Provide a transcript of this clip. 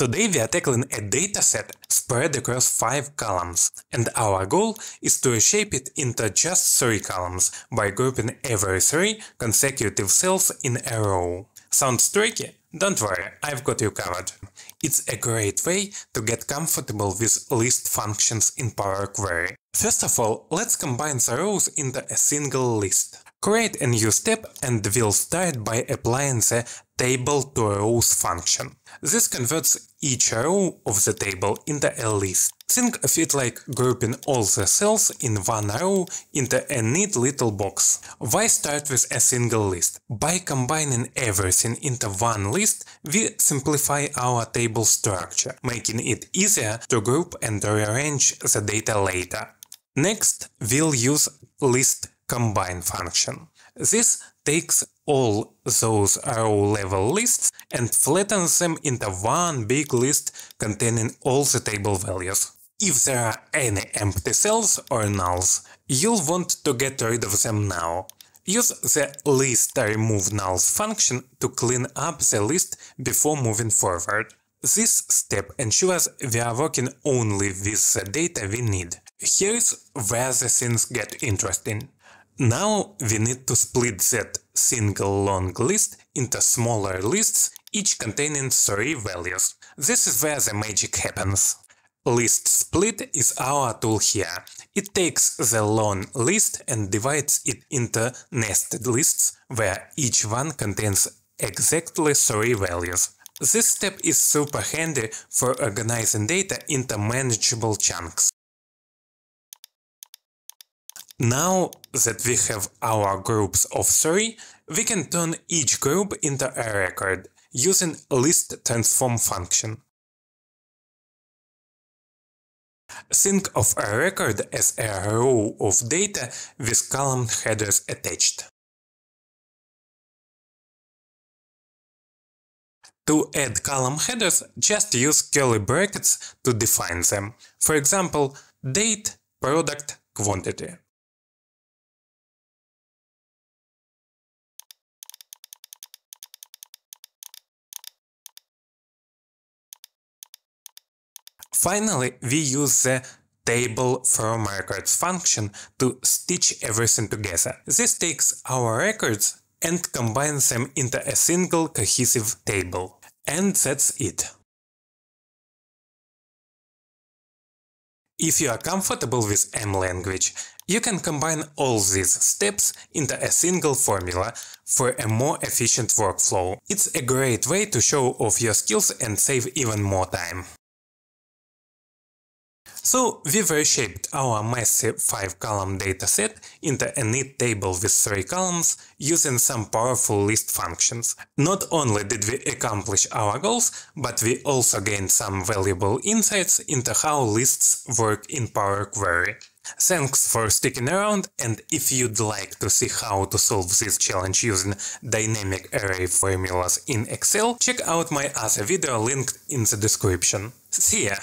Today we are tackling a dataset spread across 5 columns, and our goal is to reshape it into just 3 columns by grouping every 3 consecutive cells in a row. Sounds tricky? Don't worry, I've got you covered. It's a great way to get comfortable with list functions in Power Query. First of all, let's combine the rows into a single list. Create a new step and we'll start by applying the table to rows function. This converts each row of the table into a list. Think of it like grouping all the cells in one row into a neat little box. Why start with a single list? By combining everything into one list, we simplify our table structure, making it easier to group and rearrange the data later. Next, we'll use list combine function. This takes all those row-level lists and flattens them into one big list containing all the table values. If there are any empty cells or nulls, you'll want to get rid of them now. Use the list remove nulls function to clean up the list before moving forward. This step ensures we are working only with the data we need. Here's where the things get interesting. Now we need to split that single long list into smaller lists, each containing three values. This is where the magic happens. List split is our tool here. It takes the long list and divides it into nested lists, where each one contains exactly three values. This step is super handy for organizing data into manageable chunks. Now that we have our groups of three, we can turn each group into a record using list transform function. Think of a record as a row of data with column headers attached. To add column headers, just use curly brackets to define them. For example, date, product, quantity. Finally, we use the table from records function to stitch everything together. This takes our records and combines them into a single cohesive table. And that's it. If you are comfortable with M language, you can combine all these steps into a single formula for a more efficient workflow. It's a great way to show off your skills and save even more time. So we reshaped our massive 5-column dataset into a neat table with 3 columns using some powerful list functions. Not only did we accomplish our goals, but we also gained some valuable insights into how lists work in Power Query. Thanks for sticking around and if you'd like to see how to solve this challenge using dynamic array formulas in Excel, check out my other video linked in the description. See ya!